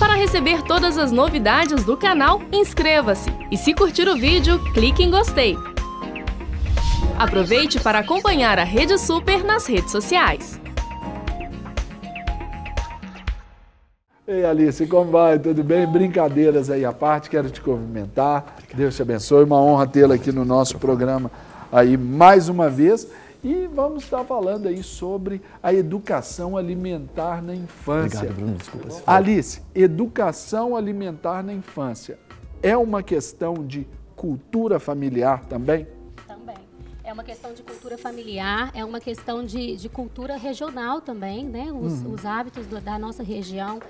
Para receber todas as novidades do canal, inscreva-se e se curtir o vídeo, clique em gostei. Aproveite para acompanhar a Rede Super nas redes sociais. Ei, Alice, como vai? Tudo bem? Brincadeiras aí à parte, quero te cumprimentar. Deus te abençoe, uma honra tê-la aqui no nosso programa aí mais uma vez. E vamos estar falando aí sobre a educação alimentar na infância. Obrigado, Bruno. Desculpa. Alice, educação alimentar na infância é uma questão de cultura familiar também? Também. É uma questão de cultura familiar, é uma questão de, de cultura regional também, né? Os, uhum. os hábitos do, da nossa região,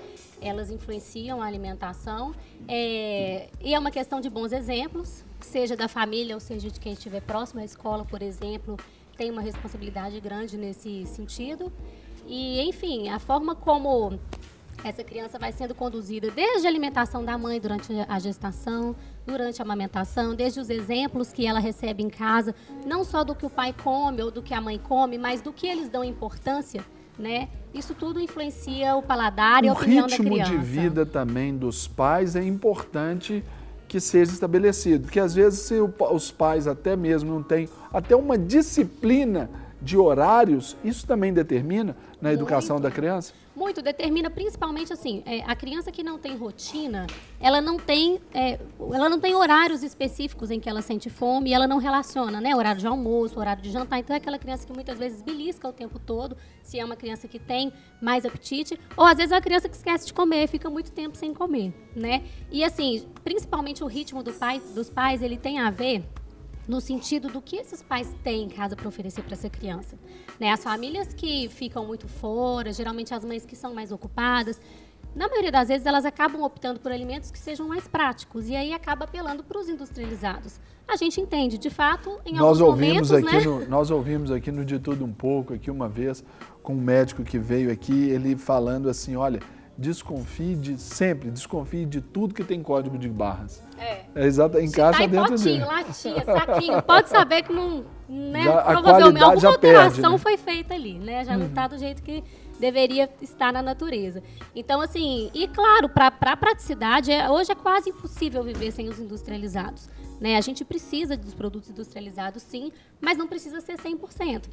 elas influenciam a alimentação. É, e é uma questão de bons exemplos, seja da família ou seja de quem estiver próximo à escola, por exemplo, tem uma responsabilidade grande nesse sentido. E, enfim, a forma como essa criança vai sendo conduzida desde a alimentação da mãe durante a gestação, durante a amamentação, desde os exemplos que ela recebe em casa, não só do que o pai come ou do que a mãe come, mas do que eles dão importância, né? Isso tudo influencia o paladar e a opinião da criança. O ritmo de vida também dos pais é importante que seja estabelecido. Porque às vezes se os pais até mesmo não têm até uma disciplina de horários, isso também determina na educação Muito. da criança? Muito, determina principalmente assim, é, a criança que não tem rotina, ela não tem, é, ela não tem horários específicos em que ela sente fome e ela não relaciona, né? Horário de almoço, horário de jantar. Então é aquela criança que muitas vezes belisca o tempo todo, se é uma criança que tem mais apetite, ou às vezes é uma criança que esquece de comer, fica muito tempo sem comer, né? E assim, principalmente o ritmo do pai, dos pais, ele tem a ver no sentido do que esses pais têm em casa para oferecer para essa criança. Né? As famílias que ficam muito fora, geralmente as mães que são mais ocupadas, na maioria das vezes elas acabam optando por alimentos que sejam mais práticos e aí acaba apelando para os industrializados. A gente entende, de fato, em nós alguns ouvimos momentos, aqui né? no, nós ouvimos aqui no De Tudo Um Pouco, aqui uma vez, com um médico que veio aqui, ele falando assim, olha, desconfie de sempre, desconfie de tudo que tem código de barras. É. é exato, encaixa tá dentro potinho, dele. latinha, saquinho, pode saber que não, né, Já- provavelmente alguma alteração perde, né? foi feita ali, né? Já não está do jeito que deveria estar na natureza. Então, assim, e claro, para a praticidade, é- hoje é quase impossível viver sem os industrializados. Né? A gente precisa dos produtos industrializados, sim, mas não precisa ser 100%.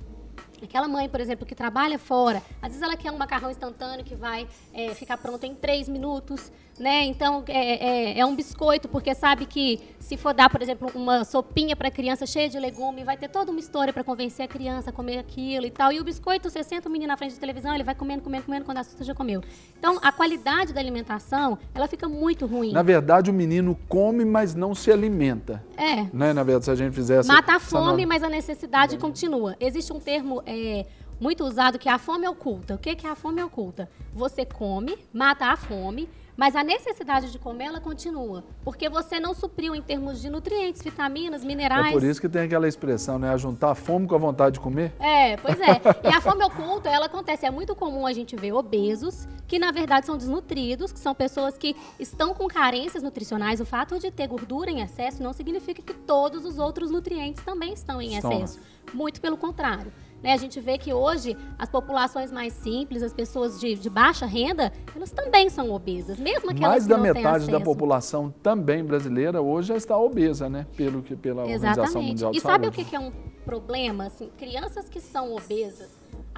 Aquela mãe, por exemplo, que trabalha fora, às vezes ela quer um macarrão instantâneo que vai é, ficar pronto em três minutos, né? Então é, é, é um biscoito, porque sabe que se for dar, por exemplo, uma sopinha para a criança cheia de legume, vai ter toda uma história para convencer a criança a comer aquilo e tal. E o biscoito, você senta o menino na frente da televisão, ele vai comendo, comendo, comendo, quando assusta já comeu. Então a qualidade da alimentação, ela fica muito ruim. Na verdade, o menino come, mas não se alimenta. É, Né? Na verdade, se a gente fizesse. Mata a fome, mas a necessidade continua. Existe um termo é, muito usado que é a fome oculta. O que que é a fome oculta? Você come, mata a fome, mas a necessidade de comer ela continua, porque você não supriu em termos de nutrientes, vitaminas, minerais. É por isso que tem aquela expressão, né? A juntar a fome com a vontade de comer. É, pois é. E a fome oculta, ela acontece. É muito comum a gente ver obesos, que na verdade são desnutridos, que são pessoas que estão com carências nutricionais. O fato de ter gordura em excesso não significa que todos os outros nutrientes também estão em lá. excesso. Muito pelo contrário. Né, a gente vê que hoje as populações mais simples, as pessoas de, de baixa renda, elas também são obesas, mesmo aquelas Mais que da não têm metade da população também brasileira hoje já está obesa, né? Pelo que pela Organização Exatamente. Mundial de E sabe o Saúde. que que é um problema? Assim, crianças que são obesas,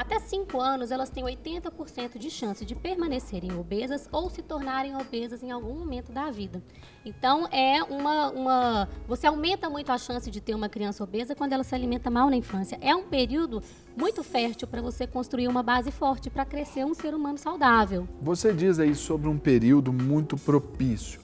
até 5 anos, elas têm 80% de chance de permanecerem obesas ou se tornarem obesas em algum momento da vida. Então, é uma, uma. Você aumenta muito a chance de ter uma criança obesa quando ela se alimenta mal na infância. É um período muito fértil para você construir uma base forte para crescer um ser humano saudável. Você diz aí sobre um período muito propício.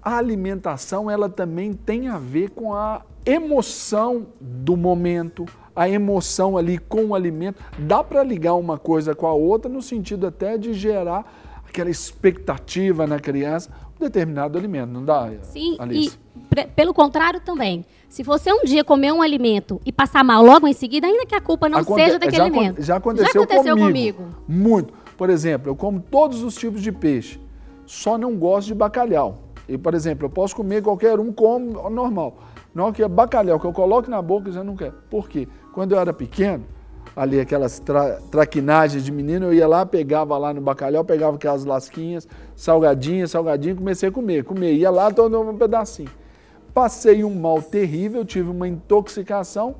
A alimentação, ela também tem a ver com a emoção do momento, a emoção ali com o alimento. Dá para ligar uma coisa com a outra no sentido até de gerar aquela expectativa na criança um determinado alimento, não dá, Sim, Alice? e pelo contrário também. Se você um dia comer um alimento e passar mal logo em seguida, ainda que a culpa não Aconte- seja daquele já, alimento. Já aconteceu, comigo. comigo. Muito. Por exemplo, eu como todos os tipos de peixe, só não gosto de bacalhau. E, por exemplo, eu posso comer qualquer um como normal. Não que é bacalhau, que eu coloco na boca, eu já não quero. Por quê? Quando eu era pequeno, ali aquelas tra, traquinagens de menino, eu ia lá, pegava lá no bacalhau, pegava aquelas lasquinhas, salgadinha, salgadinho, comecei a comer. Comer, ia lá, todo um pedacinho. Passei um mal terrível, tive uma intoxicação,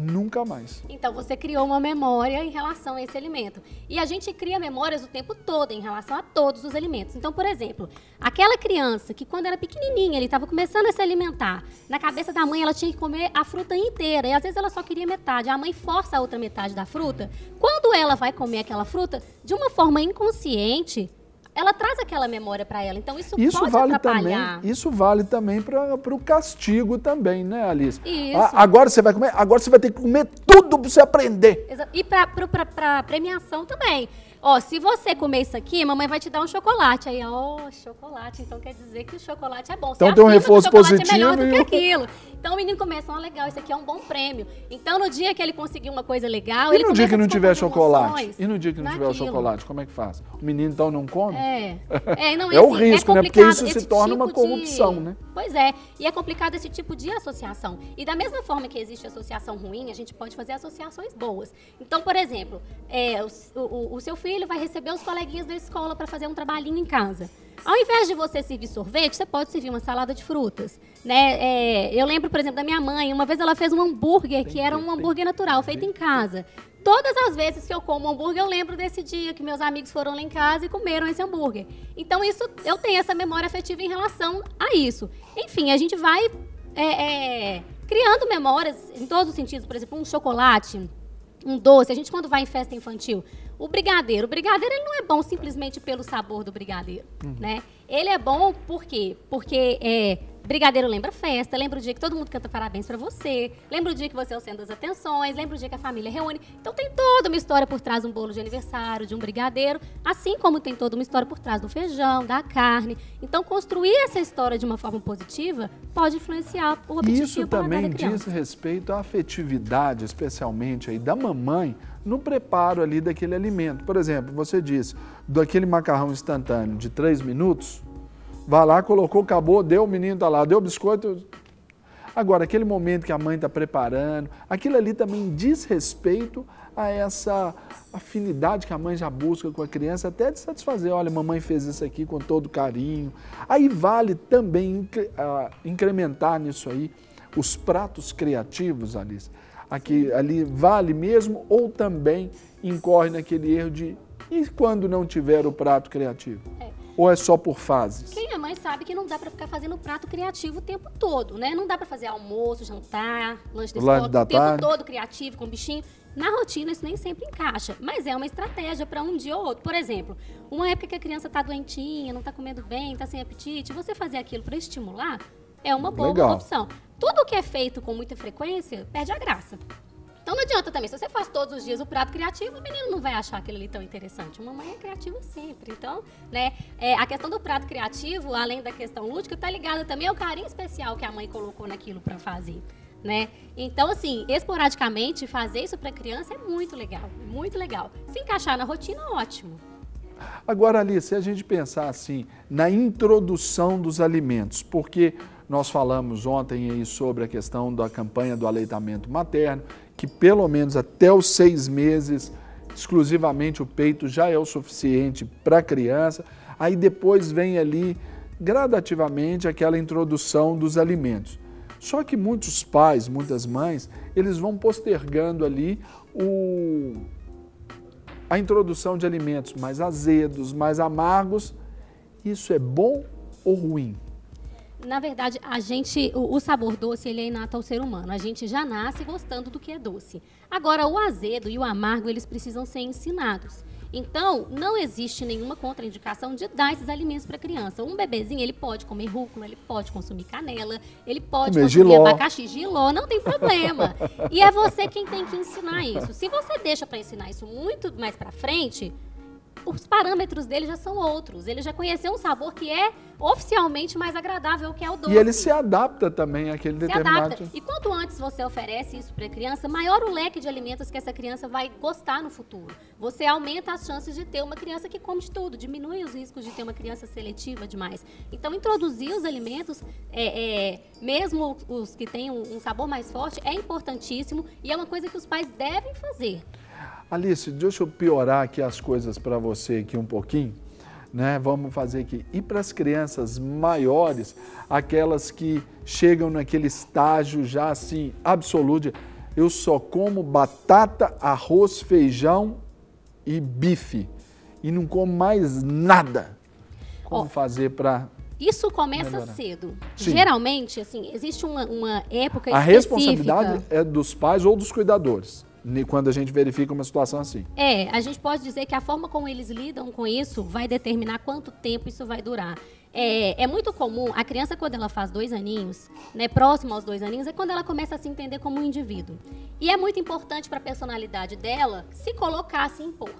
nunca mais. Então você criou uma memória em relação a esse alimento. E a gente cria memórias o tempo todo em relação a todos os alimentos. Então, por exemplo, aquela criança que quando era pequenininha, ele estava começando a se alimentar, na cabeça da mãe ela tinha que comer a fruta inteira e às vezes ela só queria metade. A mãe força a outra metade da fruta. Quando ela vai comer aquela fruta, de uma forma inconsciente, ela traz aquela memória para ela. Então isso, isso pode vale atrapalhar. Também, isso vale também para o castigo também, né, Alice? Isso. Ah, agora você vai comer, agora você vai ter que comer tudo para você aprender. Exa e para premiação também. Ó, se você comer isso aqui, mamãe vai te dar um chocolate. Aí, ó, chocolate. Então quer dizer que o chocolate é bom. Então tem um reforço positivo. É melhor do que aquilo. Então o menino começa, ó, legal, isso aqui é um bom prêmio. Então no dia que ele conseguir uma coisa legal, e ele no dia que não tiver chocolate? E no dia que não tiver o chocolate, como é que faz? O menino então não come? É. É, não, é o assim, risco, é né? Porque isso se torna tipo uma corrupção, de... né? Pois é. E é complicado esse tipo de associação. E da mesma forma que existe associação ruim, a gente pode fazer associações boas. Então, por exemplo, é, o, o, o seu filho vai receber os coleguinhas da escola para fazer um trabalhinho em casa. Ao invés de você servir sorvete, você pode servir uma salada de frutas. Né? É, eu lembro, por exemplo, da minha mãe, uma vez ela fez um hambúrguer que era um hambúrguer natural, feito em casa. Todas as vezes que eu como hambúrguer, eu lembro desse dia que meus amigos foram lá em casa e comeram esse hambúrguer. Então, isso eu tenho essa memória afetiva em relação a isso. Enfim, a gente vai é, é, criando memórias em todos os sentidos. Por exemplo, um chocolate, um doce. A gente, quando vai em festa infantil, o brigadeiro. O brigadeiro ele não é bom simplesmente pelo sabor do brigadeiro, uhum. né? Ele é bom por quê? Porque é, Brigadeiro lembra festa, lembra o dia que todo mundo canta parabéns para você, lembra o dia que você é o centro das atenções, lembra o dia que a família reúne. Então tem toda uma história por trás de um bolo de aniversário, de um brigadeiro, assim como tem toda uma história por trás do feijão, da carne. Então construir essa história de uma forma positiva pode influenciar o apetite Isso também diz respeito à afetividade, especialmente aí da mamãe no preparo ali daquele alimento. Por exemplo, você disse, daquele macarrão instantâneo de três minutos, Vai lá, colocou, acabou, deu, o menino tá lá, deu biscoito. Agora, aquele momento que a mãe está preparando, aquilo ali também diz respeito a essa afinidade que a mãe já busca com a criança, até de satisfazer. Olha, mamãe fez isso aqui com todo carinho. Aí vale também incrementar nisso aí os pratos criativos, Alice. Aqui, ali vale mesmo ou também incorre naquele erro de e quando não tiver o prato criativo? É. Ou é só por fases? Quem é mãe sabe que não dá para ficar fazendo prato criativo o tempo todo, né? Não dá para fazer almoço, jantar, lanche da escola, o tempo todo criativo com bichinho. Na rotina isso nem sempre encaixa, mas é uma estratégia para um dia ou outro. Por exemplo, uma época que a criança está doentinha, não está comendo bem, está sem apetite, você fazer aquilo para estimular é uma boa Legal. opção. Tudo que é feito com muita frequência perde a graça. Então não adianta também, se você faz todos os dias o prato criativo, o menino não vai achar aquilo ali tão interessante. Uma mãe é criativa sempre. Então, né, é, a questão do prato criativo, além da questão lúdica, tá ligada também ao carinho especial que a mãe colocou naquilo para fazer. Né? Então, assim, esporadicamente, fazer isso para criança é muito legal, muito legal. Se encaixar na rotina, ótimo. Agora, ali, se a gente pensar assim, na introdução dos alimentos, porque nós falamos ontem aí sobre a questão da campanha do aleitamento materno, que pelo menos até os seis meses, exclusivamente o peito já é o suficiente para a criança. Aí depois vem ali gradativamente aquela introdução dos alimentos. Só que muitos pais, muitas mães, eles vão postergando ali o, a introdução de alimentos mais azedos, mais amargos. Isso é bom ou ruim? Na verdade, a gente, o, o, sabor doce, ele é inato ao ser humano. A gente já nasce gostando do que é doce. Agora, o azedo e o amargo, eles precisam ser ensinados. Então, não existe nenhuma contraindicação de dar esses alimentos para criança. Um bebezinho, ele pode comer rúcula, ele pode consumir canela, ele pode comer consumir giló. abacaxi, giló, não tem problema. e é você quem tem que ensinar isso. Se você deixa para ensinar isso muito mais para frente, os parâmetros dele já são outros. Ele já conheceu um sabor que é oficialmente mais agradável, que é o doce. E ele se adapta também àquele se determinado... adapta. E quanto antes você oferece isso para a criança, maior o leque de alimentos que essa criança vai gostar no futuro. Você aumenta as chances de ter uma criança que come de tudo, diminui os riscos de ter uma criança seletiva demais. Então, introduzir os alimentos, é, é, mesmo os que têm um, um sabor mais forte, é importantíssimo e é uma coisa que os pais devem fazer. Alice, deixa eu piorar aqui as coisas para você aqui um pouquinho. Né? Vamos fazer aqui. E para as crianças maiores, aquelas que chegam naquele estágio já assim, absoluto, eu só como batata, arroz, feijão e bife. E não como mais nada. Como oh, fazer para isso começa melhorar. cedo. Sim. Geralmente, assim, existe uma, uma época A responsabilidade é dos pais ou dos cuidadores quando a gente verifica uma situação assim. É, a gente pode dizer que a forma como eles lidam com isso vai determinar quanto tempo isso vai durar. É, é, muito comum, a criança, quando ela faz dois aninhos, né, próximo aos dois aninhos, é quando ela começa a se entender como um indivíduo. E é muito importante para a personalidade dela se colocar, se impor.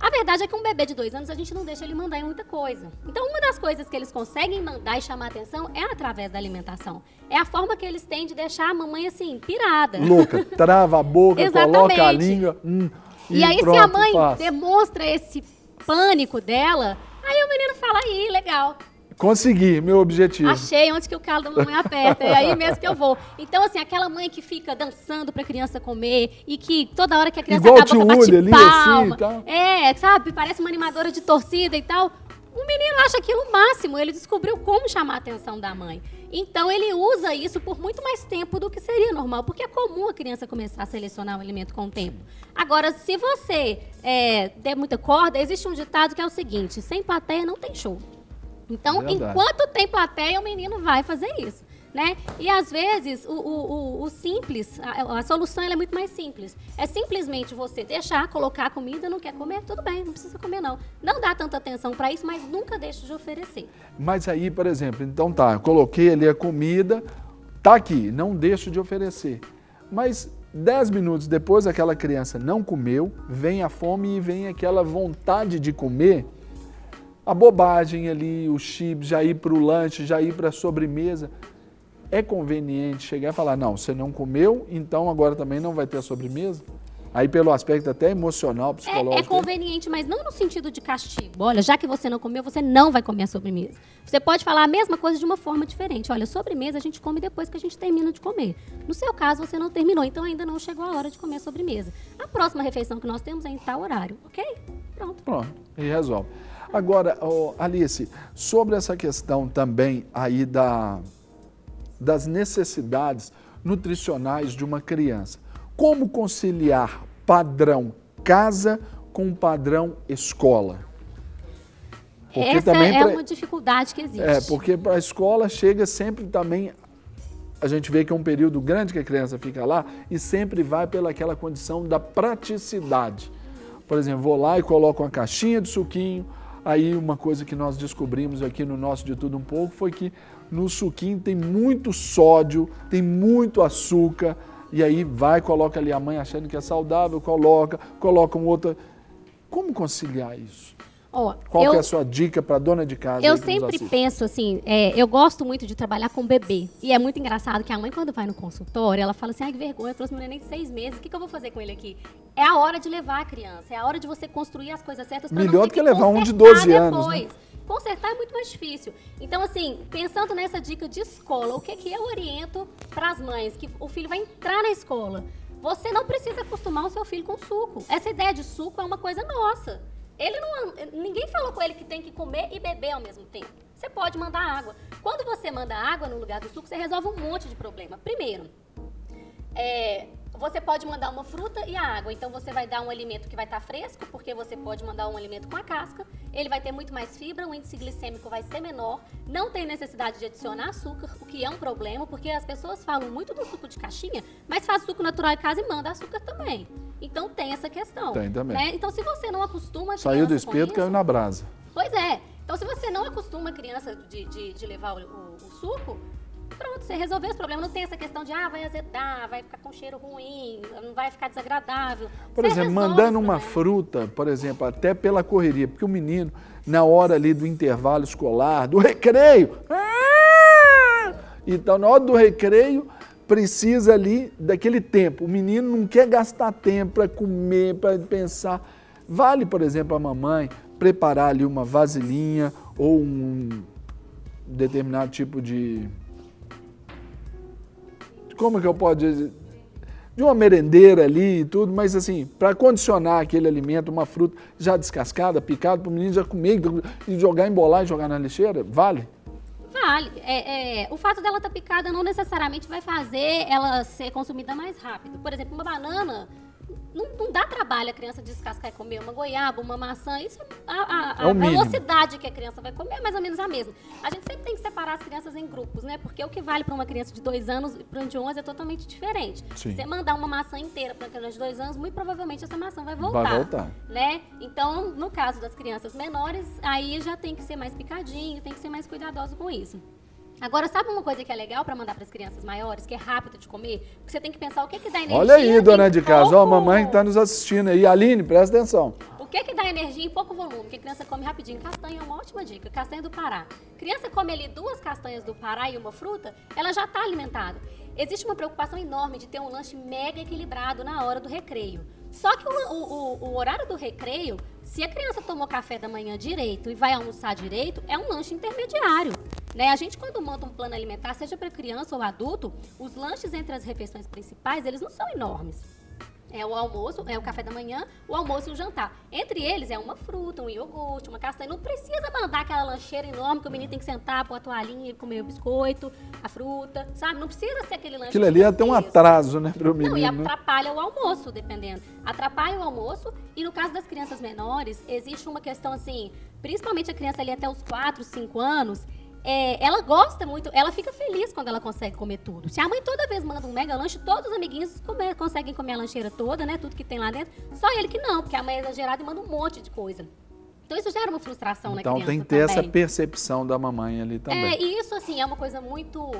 A verdade é que um bebê de dois anos a gente não deixa ele mandar em muita coisa. Então, uma das coisas que eles conseguem mandar e chamar atenção é através da alimentação. É a forma que eles têm de deixar a mamãe assim, pirada. Louca, trava a boca, coloca a língua. Hum, e, e aí, pronto, se a mãe faz. demonstra esse pânico dela, aí o menino fala, aí, legal. Consegui, meu objetivo. Achei onde que o calo da mamãe aperta, é aí mesmo que eu vou. Então, assim, aquela mãe que fica dançando pra criança comer e que toda hora que a criança Igual acaba, bate ali, palma. Assim, É, sabe? Parece uma animadora de torcida e tal. O menino acha aquilo o máximo, ele descobriu como chamar a atenção da mãe. Então ele usa isso por muito mais tempo do que seria normal, porque é comum a criança começar a selecionar o alimento com o tempo. Agora, se você é, der muita corda, existe um ditado que é o seguinte: sem plateia não tem show. Então, Verdade. enquanto tem plateia, o menino vai fazer isso. Né? E às vezes o, o, o simples, a, a solução é muito mais simples. É simplesmente você deixar, colocar a comida, não quer comer, tudo bem, não precisa comer não. Não dá tanta atenção para isso, mas nunca deixe de oferecer. Mas aí, por exemplo, então tá, coloquei ali a comida, tá aqui, não deixo de oferecer. Mas dez minutos depois aquela criança não comeu, vem a fome e vem aquela vontade de comer a bobagem ali, o chips, já ir para o lanche, já ir para a sobremesa. É conveniente chegar e falar, não, você não comeu, então agora também não vai ter a sobremesa? Aí pelo aspecto até emocional, psicológico. É, é conveniente, mas não no sentido de castigo. Olha, já que você não comeu, você não vai comer a sobremesa. Você pode falar a mesma coisa de uma forma diferente. Olha, sobremesa a gente come depois que a gente termina de comer. No seu caso, você não terminou, então ainda não chegou a hora de comer a sobremesa. A próxima refeição que nós temos é em tal horário, ok? Pronto. Pronto, e resolve. Agora, oh, Alice, sobre essa questão também aí da, das necessidades nutricionais de uma criança. Como conciliar padrão casa com padrão escola? Porque Essa também é pra, uma dificuldade que existe. É, porque para a escola chega sempre também a gente vê que é um período grande que a criança fica lá e sempre vai pelaquela condição da praticidade. Por exemplo, vou lá e coloco uma caixinha de suquinho, Aí uma coisa que nós descobrimos aqui no nosso De Tudo Um Pouco foi que no suquinho tem muito sódio, tem muito açúcar, e aí vai, coloca ali a mãe achando que é saudável, coloca, coloca um outro. Como conciliar isso? Oh, Qual eu, é a sua dica para dona de casa? Eu sempre penso assim, é, eu gosto muito de trabalhar com bebê. E é muito engraçado que a mãe, quando vai no consultório, ela fala assim, ai que vergonha, eu trouxe meu neném de seis meses, o que, que eu vou fazer com ele aqui? É a hora de levar a criança, é a hora de você construir as coisas certas para Melhor não do que levar um de 12 anos. Né? Consertar é muito mais difícil. Então, assim, pensando nessa dica de escola, o que, que eu oriento para as mães? Que o filho vai entrar na escola. Você não precisa acostumar o seu filho com suco. Essa ideia de suco é uma coisa nossa. Ele não, ninguém falou com ele que tem que comer e beber ao mesmo tempo. Você pode mandar água. Quando você manda água no lugar do suco, você resolve um monte de problema. Primeiro, é, você pode mandar uma fruta e a água. Então você vai dar um alimento que vai estar fresco, porque você pode mandar um alimento com a casca. Ele vai ter muito mais fibra, o índice glicêmico vai ser menor. Não tem necessidade de adicionar açúcar, o que é um problema, porque as pessoas falam muito do suco de caixinha, mas faz suco natural em casa e manda açúcar também. Então tem essa questão. Tem também. Né? Então se você não acostuma Saiu do espeto, caiu na brasa. Pois é. Então se você não acostuma a criança de, de, de levar o, o, o suco, Pronto, você resolveu esse problema. Não tem essa questão de, ah, vai azedar, vai ficar com cheiro ruim, não vai ficar desagradável. Por Você exemplo, mandando uma fruta, por exemplo, até pela correria, porque o menino, na hora ali do intervalo escolar, do recreio, ah! então na hora do recreio, precisa ali daquele tempo. O menino não quer gastar tempo para comer, para pensar. Vale, por exemplo, a mamãe preparar ali uma vasilhinha ou um determinado tipo de. Como que eu posso dizer? De uma merendeira ali e tudo, mas assim, para condicionar aquele alimento, uma fruta já descascada, picada, para o menino já comer e jogar, embolar e jogar na lixeira, vale? Vale. É, é, o fato dela estar picada não necessariamente vai fazer ela ser consumida mais rápido. Por exemplo, uma banana. Não, não dá trabalho a criança descascar e comer uma goiaba, uma maçã. Isso é a, a- É o a mínimo. velocidade que a criança vai comer é mais ou menos a mesma. A gente sempre tem que separar as crianças em grupos, né? Porque o que vale para uma criança de dois anos e para um de 11 é totalmente diferente. Sim. Você mandar uma maçã inteira para uma criança de dois anos, muito provavelmente essa maçã vai voltar. Vai voltar. Né? Então, no caso das crianças menores, aí já tem que ser mais picadinho, tem que ser mais cuidadoso com isso. Agora, sabe uma coisa que é legal para mandar para as crianças maiores, que é rápido de comer? Porque você tem que pensar o que que dá energia. Olha aí, dona de casa, ó, a mamãe que está nos assistindo aí. Aline, presta atenção. O que que dá energia em pouco volume? Que a criança come rapidinho. Castanha é uma ótima dica. Castanha do Pará. Criança come ali duas castanhas do Pará e uma fruta, ela já está alimentada. Existe uma preocupação enorme de ter um lanche mega equilibrado na hora do recreio. Só que o- o- o horário do recreio, se a criança tomou café da manhã direito e vai almoçar direito, é um lanche intermediário. Né? A gente, quando monta um plano alimentar, seja para criança ou adulto, os lanches entre as refeições principais, eles não são enormes. É o almoço, é o café da manhã, o almoço e o jantar. Entre eles é uma fruta, um iogurte, uma castanha. Não precisa mandar aquela lancheira enorme que o menino tem que sentar, pôr a toalhinha e comer o biscoito, a fruta, sabe? Não precisa ser aquele lanche. Aquilo ali é até um atraso, né, para o Não, e menino. né? atrapalha o almoço, dependendo. Atrapalha o almoço e no caso das crianças menores, existe uma questão assim, principalmente a criança ali até os 4, 5 anos, é, ela gosta muito, ela fica feliz quando ela consegue comer tudo. Se a mãe toda vez manda um mega lanche, todos os amiguinhos conseguem comer a lancheira toda, né? Tudo que tem lá dentro. Só ele que não, porque a mãe é exagerada e manda um monte de coisa. Então isso gera uma frustração na Então criança tem que ter essa também. percepção da mamãe ali É, também. e isso assim é uma coisa muito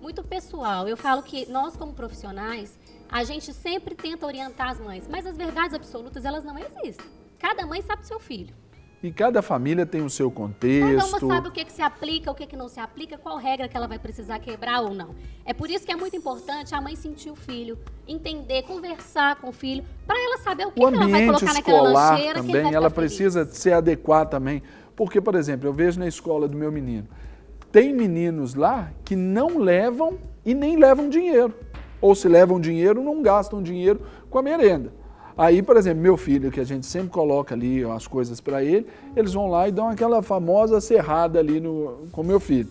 muito pessoal. Eu falo que nós como profissionais, a gente sempre tenta orientar as mães, mas as verdades absolutas elas não existem. Cada mãe sabe do seu filho. E cada família tem o seu Cada contexto. uma sabe o que, que se aplica, o que, que não se aplica, qual regra que ela vai precisar quebrar ou não. É por isso que é muito importante a mãe sentir o filho, entender, conversar com o filho, para ela saber o que, O que ela vai colocar naquela lancheira que também, vai ela ficar feliz. precisa se adequar também. Porque, por exemplo, eu vejo na escola do meu menino, tem meninos lá que não levam e nem levam dinheiro. Ou se levam dinheiro, não gastam dinheiro com a merenda. Aí, por exemplo, meu filho, que a gente sempre coloca ali as coisas para ele, eles vão lá e dão aquela famosa serrada ali no, com meu filho.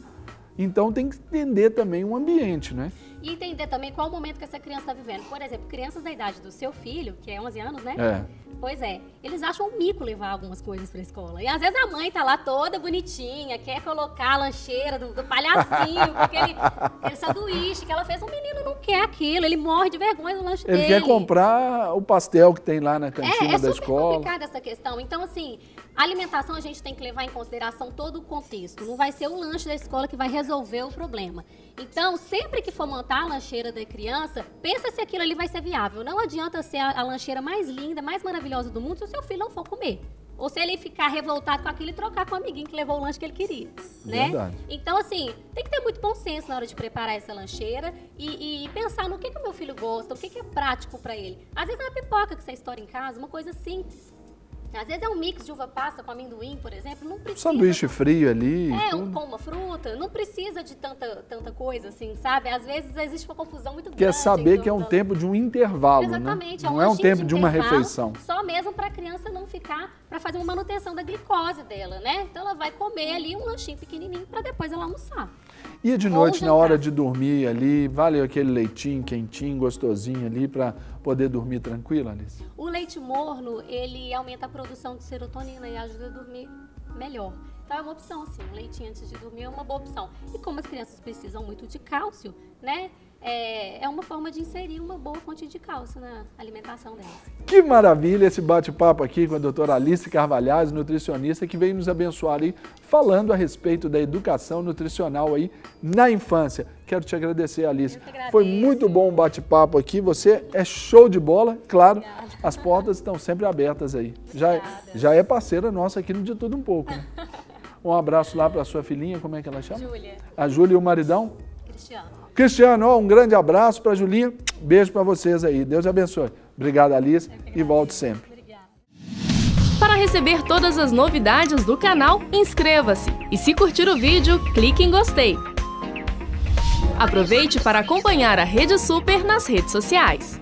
Então tem que entender também o ambiente, né? E entender também qual o momento que essa criança está vivendo. Por exemplo, crianças da idade do seu filho, que é 11 anos, né? É. Pois é, eles acham um mico levar algumas coisas pra escola. E às vezes a mãe tá lá toda bonitinha, quer colocar a lancheira do, do palhacinho, aquele, aquele sanduíche que ela fez. O menino não quer aquilo, ele morre de vergonha do lanche Ele dele. quer comprar o pastel que tem lá na É, cantina é da super escola. complicada essa questão. Então, assim, a alimentação a gente tem que levar em consideração todo o contexto. Não vai ser o lanche da escola que vai resolver o problema. Então, sempre que for montar a lancheira da criança, pensa se aquilo ali vai ser viável. Não adianta ser a, a lancheira mais linda, mais maravilhosa do mundo se o seu filho não for comer. Ou se ele ficar revoltado com aquilo e trocar com o amiguinho que levou o lanche que ele queria, né? Verdade. Então, assim, tem que ter muito bom senso na hora de preparar essa lancheira e, e pensar no que, que o meu filho gosta, o que, que é prático pra ele. Às vezes é uma pipoca que você estoura em casa, uma coisa simples. Às vezes é um mix de uva passa com amendoim, por exemplo, não precisa... Sanduíche frio ali. É, um, com uma fruta, não precisa de tanta, tanta coisa assim, sabe? Às vezes existe uma confusão muito Quer grande. saber em que é um da- tempo de um intervalo, Exatamente, né? é um Não é um tempo de uma intervalo, refeição. Só mesmo para a criança não ficar, para fazer uma manutenção da glicose dela, né? Então ela vai comer ali um lanchinho pequenininho para depois ela almoçar. E de noite, na hora de dormir ali, vale aquele leitinho quentinho, gostosinho ali para poder dormir tranquilo, Alice? O leite morno, ele aumenta a produção de serotonina e ajuda a dormir melhor. Então é uma opção, sim. Um leitinho antes de dormir é uma boa opção. E como as crianças precisam muito de cálcio, né? É, é uma forma de inserir uma boa fonte de cálcio na alimentação delas. Que maravilha esse bate-papo aqui com a doutora Alice Carvalhais, nutricionista, que veio nos abençoar aí, falando a respeito da educação nutricional aí na infância. Quero te agradecer, Alice. Foi muito bom o bate-papo aqui. Você é show de bola, claro. Obrigada. As portas estão sempre abertas aí. Já, já é parceira nossa aqui no De Tudo Um Pouco. Né? Um abraço lá para sua filhinha, como é que ela chama? Júlia. A Júlia e o maridão? Cristiano. Cristiano, ó, um grande abraço para a Julinha. Beijo para vocês aí. Deus abençoe. Obrigado, Alice, e volte sempre. Para receber todas as novidades do canal, inscreva-se. E se curtir o vídeo, clique em gostei. Aproveite para acompanhar a Rede Super nas redes sociais.